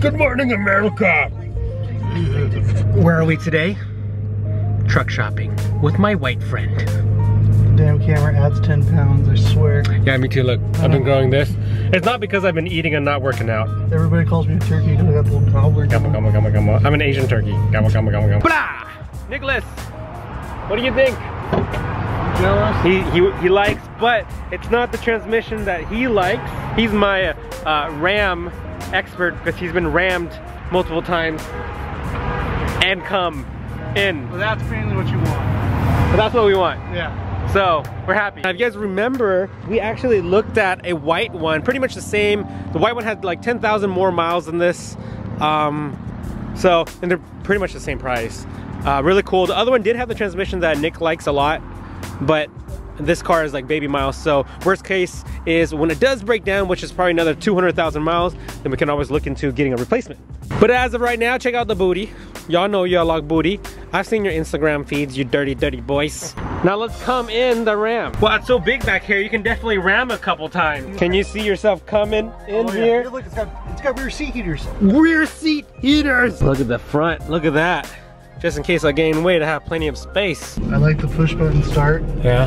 Good morning, America. Where are we today? Truck shopping with my white friend. Damn camera adds 10 pounds, I swear. Yeah, me too. Look, I've been growing this. It's not because I've been eating and not working out. Everybody calls me a turkey because I got the little gobbler. Gobble, gobble, gobble, gobble. I'm an Asian turkey. Gobble, gobble, gobble, gobble. Blah! Nicholas, what do you think? Jealous? He, he, he likes, but it's not the transmission that he likes. He's my uh, Ram expert because he's been rammed multiple times and come in. Well, that's mainly what you want. But that's what we want. Yeah. So we're happy. Now, if you guys remember, we actually looked at a white one, pretty much the same. The white one had like 10,000 more miles than this. Um, so, and they're pretty much the same price. Uh, really cool. The other one did have the transmission that Nick likes a lot, but this car is like baby miles. So worst case is when it does break down, which is probably another 200,000 miles, then we can always look into getting a replacement. But as of right now, check out the booty. Y'all know y'all like booty. I've seen your Instagram feeds, you dirty, dirty boys. Now let's come in the Ram. Wow, it's so big back here, you can definitely ram a couple times. Can you see yourself coming oh, in Oh, yeah. here? Look, it's got, it's got rear seat heaters. Rear seat heaters. Look at the front, look at that. Just in case I gain weight, I have plenty of space. I like the push button start. Yeah,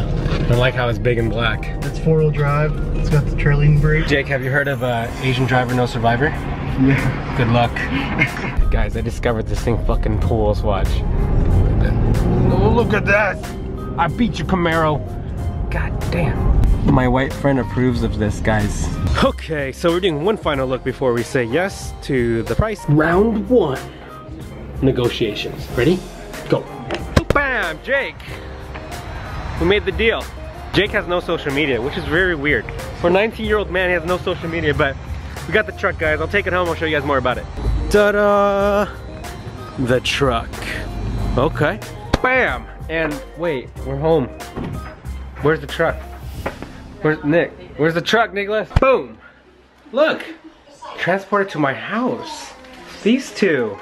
I like how it's big and black. It's four wheel drive. It's got the trailing brake. Jake, have you heard of uh, Asian Driver No Survivor? Yeah. Good luck. Guys, I discovered this thing fucking pulls, watch. Oh, look at that. I beat you, Camaro. God damn. My white friend approves of this, guys. Okay, so we're doing one final look before we say yes to the price. Round one. Negotiations. Ready? Go. Bam, Jake. We made the deal. Jake has no social media, which is very weird. For a 19 year old man, he has no social media, but we got the truck, guys. I'll take it home, I'll show you guys more about it. Ta-da! The truck. Okay. Bam! And wait, we're home. Where's the truck? Where's Nick? Where's the truck, Nicholas? Boom! Look! Transported to my house. These two.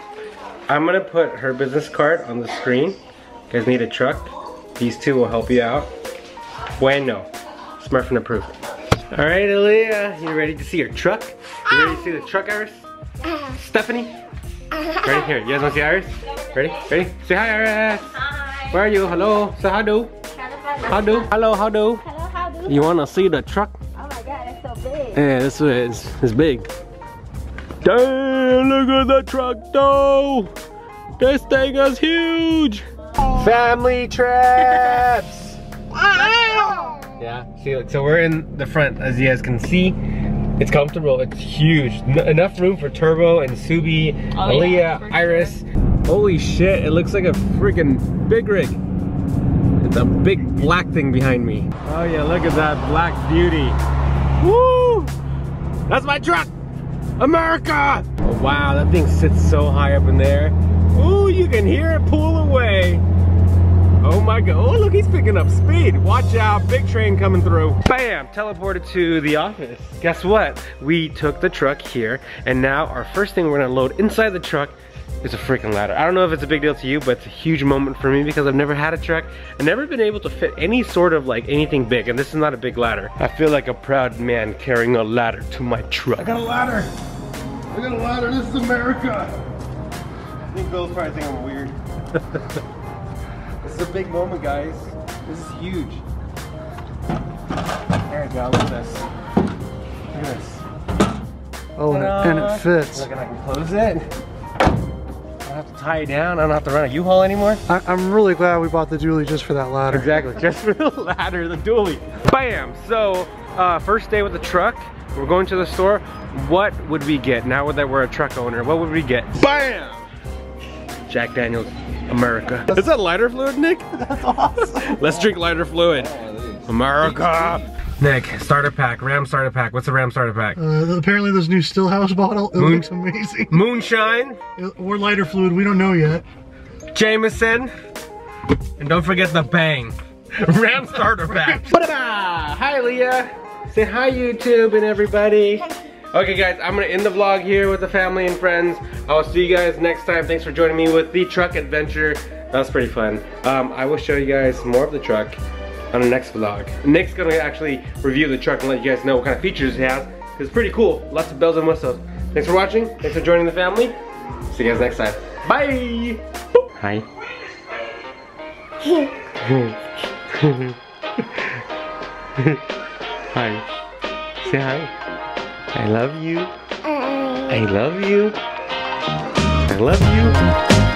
I'm gonna put her business card on the screen. You guys need a truck? These two will help you out. Bueno. Smart friend approved. All right, Aaliyah, you ready to see your truck? You ready to see the truck, Iris? Uh-huh. Stephanie? Uh-huh. Ready? Here, you guys wanna see Iris? Ready? Ready? Say hi, Iris. Hi. Where are you? Hello? Say how do? How do? Hello, how do? Hello, how do? You wanna see the truck? Oh my god, it's so big. Yeah, this is it's big. Damn, look at the truck though. This thing is huge. Family trips. yeah, see, so we're in the front, as you guys can see. It's comfortable, it's huge. N enough room for Turbo and Subi, Oh, Aaliyah, yeah, for sure. Iris. Holy shit, it looks like a freaking big rig. It's a big black thing behind me. Oh yeah, look at that black beauty. Woo! That's my truck! America! Oh, wow, that thing sits so high up in there. Ooh, you can hear it pull away. Oh my god. Oh, look, he's picking up speed. Watch out, big train coming through. Bam, teleported to the office. Guess what? We took the truck here, and now our first thing we're gonna load inside the truck is a freaking ladder. I don't know if it's a big deal to you, but it's a huge moment for me because I've never had a truck. I've never been able to fit any sort of like anything big, and this is not a big ladder. I feel like a proud man carrying a ladder to my truck. I got a ladder. I got a ladder. This is America. I think Bill's probably think I'm weird. this is a big moment, guys. This is huge. There we go, look at this. Look at this. Oh, and it, and it fits. Look, and I can close it. Tie it down. I don't have to run a U-Haul anymore. I, I'm really glad we bought the dually just for that ladder. Exactly, just for the ladder, the dually. Bam! So, uh, first day with the truck, we're going to the store. What would we get now that we're a truck owner? What would we get? Bam! Jack Daniels, America. Is that lighter fluid, Nick? That's awesome. Let's drink lighter fluid. America! Nick, starter pack, Ram starter pack. What's a Ram starter pack? Uh, apparently, this new Stillhouse bottle, it Moon- looks amazing. Moonshine, Or lighter fluid, we don't know yet. Jameson, and don't forget the bang. Ram starter pack. Hi, Leah. Say hi, YouTube and everybody. Okay, guys, I'm gonna end the vlog here with the family and friends. I'll see you guys next time. Thanks for joining me with the truck adventure. That was pretty fun. Um, I will show you guys more of the truck on the next vlog. Nick's gonna actually review the truck and let you guys know what kind of features it has. It's pretty cool, lots of bells and whistles. Thanks for watching, thanks for joining the family. See you guys next time. Bye! Hi. hi. Say hi. I love you. Uh-uh. I love you. I love you.